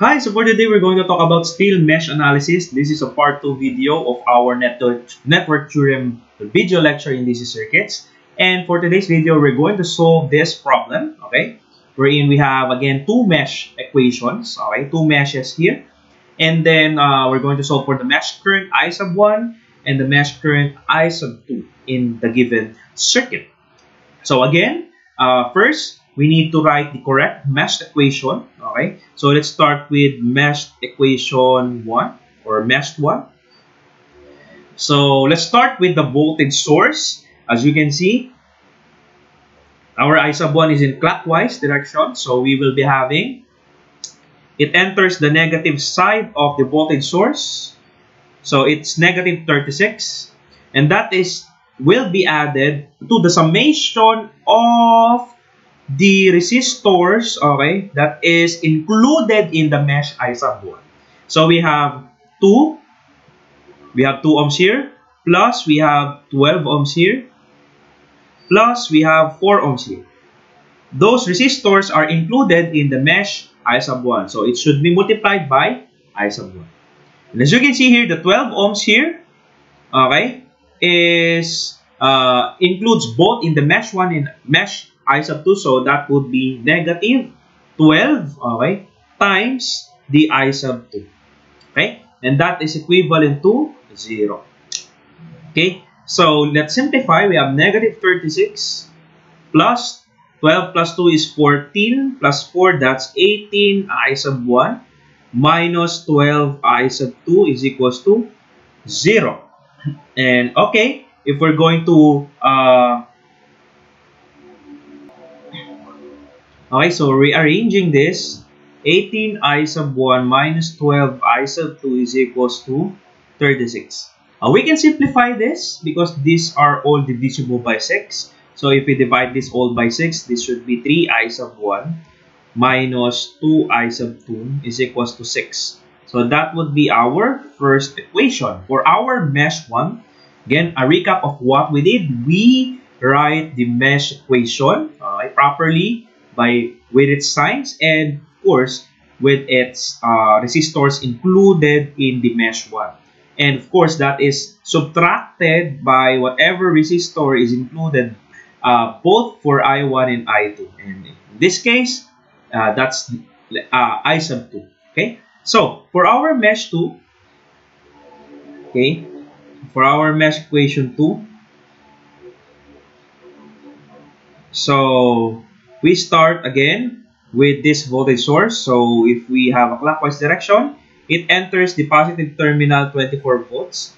Hi, so for today we're going to talk about steel mesh analysis. This is a part 2 video of our network, network theorem video lecture in DC circuits. And for today's video, we're going to solve this problem, okay? Wherein we have, again, two mesh equations, okay? Two meshes here. And then uh, we're going to solve for the mesh current I sub 1 and the mesh current I sub 2 in the given circuit. So again, uh, first, we need to write the correct mesh equation. Okay, so let's start with mesh equation 1 or mesh 1. So let's start with the voltage source. As you can see, our I sub 1 is in clockwise direction. So we will be having, it enters the negative side of the voltage source. So it's negative 36. And that is will be added to the summation of the resistors, okay, that is included in the mesh I sub 1. So we have 2, we have 2 ohms here, plus we have 12 ohms here, plus we have 4 ohms here. Those resistors are included in the mesh I sub 1. So it should be multiplied by I sub 1. And as you can see here, the 12 ohms here, okay, is uh, includes both in the mesh 1 and mesh I sub 2. So that would be negative 12, okay, times the I sub 2. Okay? And that is equivalent to 0. Okay? So let's simplify. We have negative 36 plus 12 plus 2 is 14 plus 4 that's 18 I sub 1 minus 12 I sub 2 is equals to 0. And okay, if we're going to uh, Okay, so rearranging this, 18 i sub 1 minus 12 i sub 2 is equals to 36. Uh, we can simplify this because these are all divisible by 6. So if we divide this all by 6, this should be 3 i sub 1 minus 2 i sub 2 is equals to 6. So that would be our first equation. For our mesh 1, again, a recap of what we did. We write the mesh equation uh, properly by with its signs and of course with its uh, resistors included in the mesh 1. And of course that is subtracted by whatever resistor is included uh, both for I1 and I2. And in this case, uh, that's uh, I sub 2. Okay, so for our mesh 2, okay, for our mesh equation 2, so we start again with this voltage source. So if we have a clockwise direction, it enters the positive terminal 24 volts.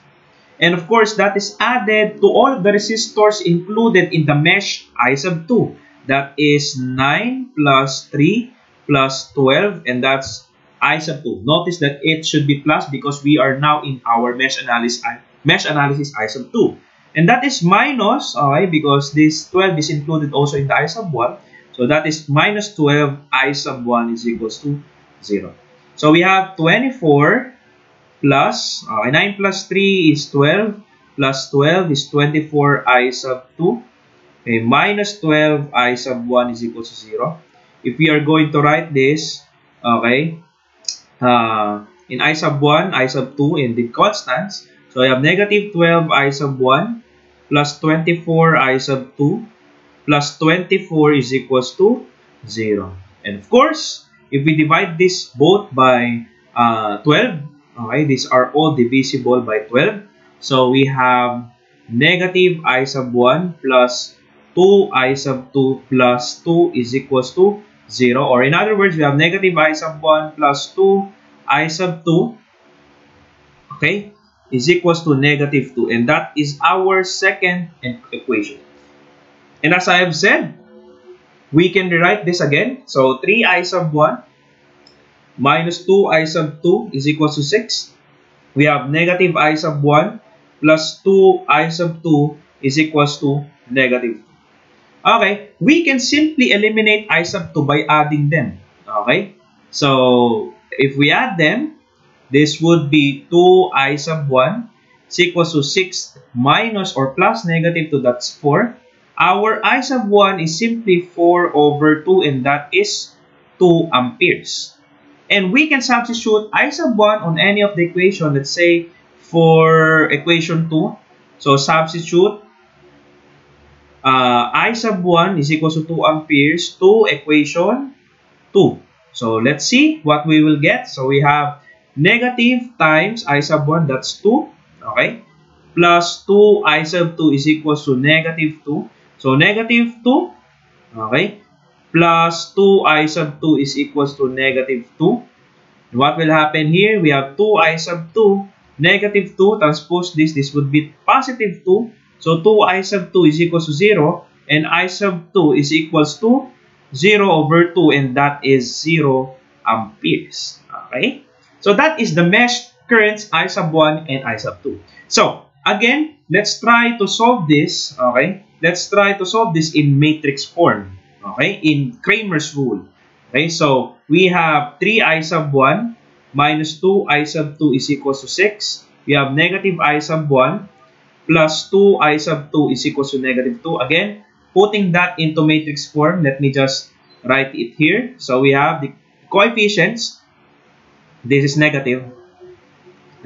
And of course, that is added to all the resistors included in the mesh I sub 2. That is 9 plus 3 plus 12 and that's I sub 2. Notice that it should be plus because we are now in our mesh analysis, mesh analysis I sub 2. And that is minus, okay, because this 12 is included also in the I sub 1. So that is minus 12 i sub 1 is equals to 0. So we have 24 plus, okay, 9 plus 3 is 12, plus 12 is 24 i sub 2. Okay, minus 12 i sub 1 is equals to 0. If we are going to write this, okay, uh, in i sub 1, i sub 2, in the constants, so I have negative 12 i sub 1 plus 24 i sub 2 plus 24 is equals to 0. And of course, if we divide this both by uh, 12, okay, these are all divisible by 12. So we have negative i sub 1 plus 2 i sub 2 plus 2 is equals to 0. Or in other words, we have negative i sub 1 plus 2 i sub 2, okay, is equals to negative 2. And that is our second equation. And as I have said, we can rewrite this again. So 3i sub 1 minus 2i sub 2 is equal to 6. We have negative i sub 1 plus 2i sub 2 is equals to negative 2. Okay, we can simply eliminate i sub 2 by adding them. Okay, so if we add them, this would be 2i sub 1 is equals to 6 minus or plus negative 2, that's 4 our I sub 1 is simply 4 over 2 and that is 2 amperes. And we can substitute I sub 1 on any of the equation. Let's say for equation 2. So substitute uh, I sub 1 is equal to 2 amperes to equation 2. So let's see what we will get. So we have negative times I sub 1, that's 2. Okay. Plus 2 I sub 2 is equal to negative 2. So negative 2. Okay plus 2i sub 2 is equals to negative 2. What will happen here? We have 2i sub 2, negative 2, transpose this, this would be positive 2. So 2i sub 2 is equals to 0, and i sub 2 is equals to 0 over 2, and that is 0 amperes. Okay? So that is the mesh currents I sub 1 and I sub 2. So, again, let's try to solve this. Okay? Let's try to solve this in matrix form okay, in Cramer's rule. Okay, so we have 3i sub 1 minus 2i sub 2 is equal to 6. We have negative i sub 1 plus 2i sub 2 is equal to negative 2. Again, putting that into matrix form, let me just write it here. So we have the coefficients. This is negative.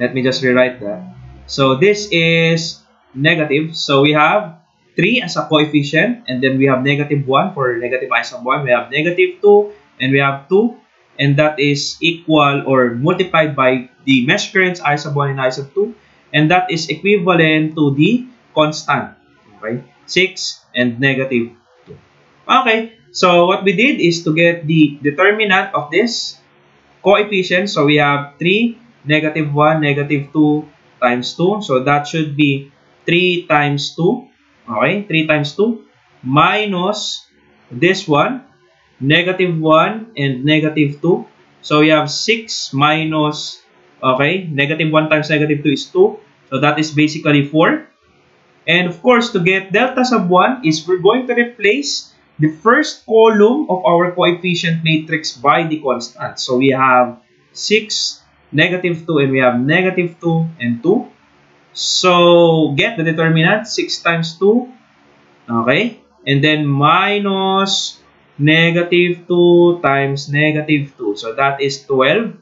Let me just rewrite that. So this is negative. So we have 3 as a coefficient and then we have negative 1 for negative 1 we have negative 2 and we have 2 and that is equal or multiplied by the mesh currents i 1 and i 2 and that is equivalent to the constant okay 6 and negative 2 okay so what we did is to get the determinant of this coefficient. So we have 3 negative 1 negative 2 times 2 so that should be 3 times 2 Okay, 3 times 2 minus this one, negative 1 and negative 2. So we have 6 minus, okay, negative 1 times negative 2 is 2. So that is basically 4. And of course, to get delta sub 1 is we're going to replace the first column of our coefficient matrix by the constant. So we have 6, negative 2, and we have negative 2 and 2. So, get the determinant, 6 times 2, okay? And then minus negative 2 times negative 2. So, that is 12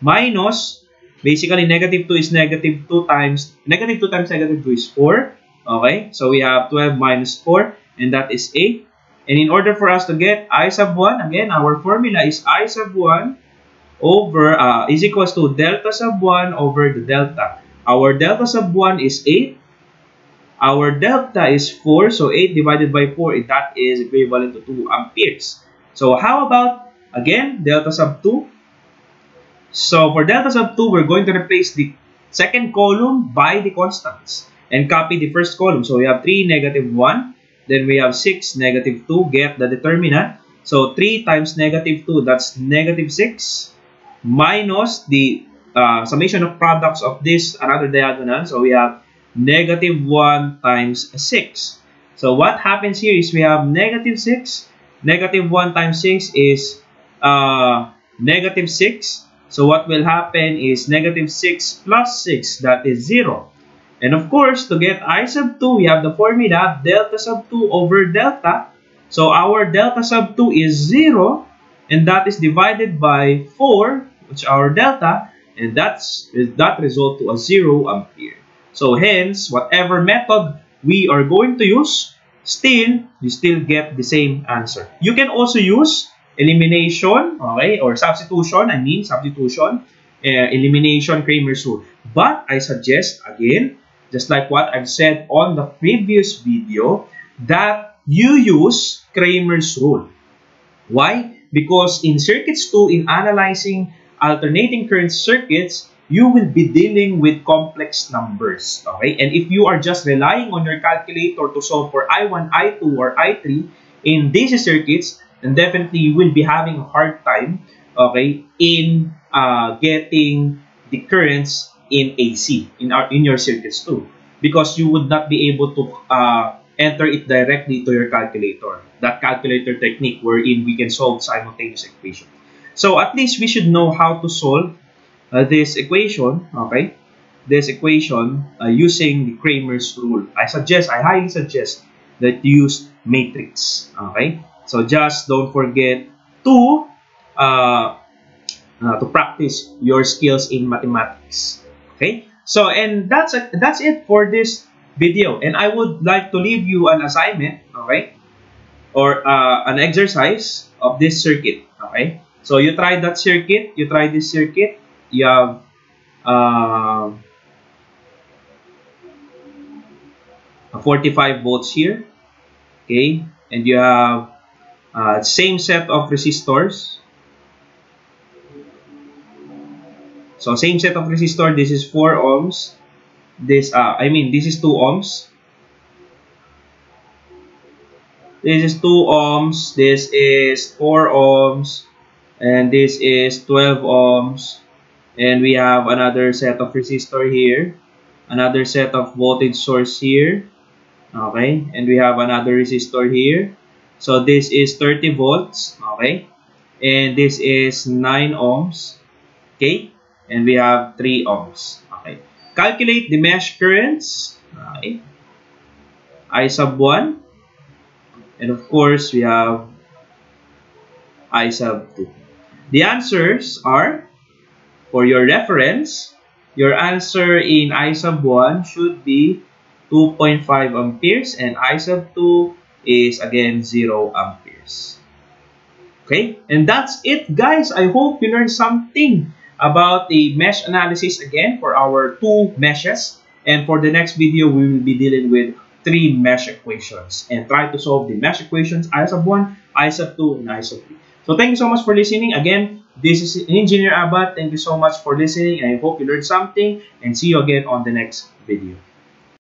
minus, basically negative 2 is negative 2 times, negative 2 times negative 2 is 4. Okay, so we have 12 minus 4, and that is 8. And in order for us to get I sub 1, again, our formula is I sub 1 over, uh, is equals to delta sub 1 over the delta. Our delta sub 1 is 8. Our delta is 4. So 8 divided by 4, eh, that is equivalent to 2 amperes. So how about, again, delta sub 2? So for delta sub 2, we're going to replace the second column by the constants and copy the first column. So we have 3, negative 1. Then we have 6, negative 2. Get the determinant. So 3 times negative 2, that's negative 6 minus the uh, summation of products of this another diagonal. So we have negative 1 times 6. So what happens here is we have negative 6. Negative 1 times 6 is uh, negative 6. So what will happen is negative 6 plus 6, that is 0. And of course, to get i sub 2, we have the formula delta sub 2 over delta. So our delta sub 2 is 0, and that is divided by 4, which our delta, and that's that result to a 0 ampere. So hence, whatever method we are going to use, still, you still get the same answer. You can also use elimination, okay, or substitution, I mean substitution, uh, elimination, Cramer's rule. But I suggest, again, just like what I've said on the previous video, that you use Cramer's rule. Why? Because in circuits 2, in analyzing alternating current circuits, you will be dealing with complex numbers. Okay? And if you are just relying on your calculator to solve for I1, I2, or I3 in DC circuits, then definitely you will be having a hard time okay, in uh, getting the currents in AC, in, our, in your circuits too. Because you would not be able to uh, enter it directly to your calculator. That calculator technique wherein we can solve simultaneous equations. So at least we should know how to solve uh, this equation, okay? This equation uh, using the Cramer's rule. I suggest, I highly suggest that you use matrix, okay? So just don't forget to uh, uh, to practice your skills in mathematics. Okay? So, and that's a, that's it for this video. And I would like to leave you an assignment, okay? Or uh, an exercise of this circuit, okay? So, you try that circuit, you try this circuit, you have uh, 45 volts here, okay? And you have uh, same set of resistors So same set of resistor. This is 4 ohms. This, uh, I mean, this is 2 ohms. This is 2 ohms. This is 4 ohms. And this is 12 ohms. And we have another set of resistor here. Another set of voltage source here. Okay. And we have another resistor here. So this is 30 volts. Okay. And this is 9 ohms. Okay and we have 3 ohms. Okay. Calculate the mesh currents. Okay. I sub 1. And of course, we have I sub 2. The answers are, for your reference, your answer in I sub 1 should be 2.5 amperes and I sub 2 is again 0 amperes. Okay, and that's it guys. I hope you learned something about the mesh analysis again for our two meshes. And for the next video, we will be dealing with three mesh equations and try to solve the mesh equations I sub 1, I sub 2, and I sub 3. So thank you so much for listening. Again, this is Engineer Abad. Thank you so much for listening. I hope you learned something and see you again on the next video.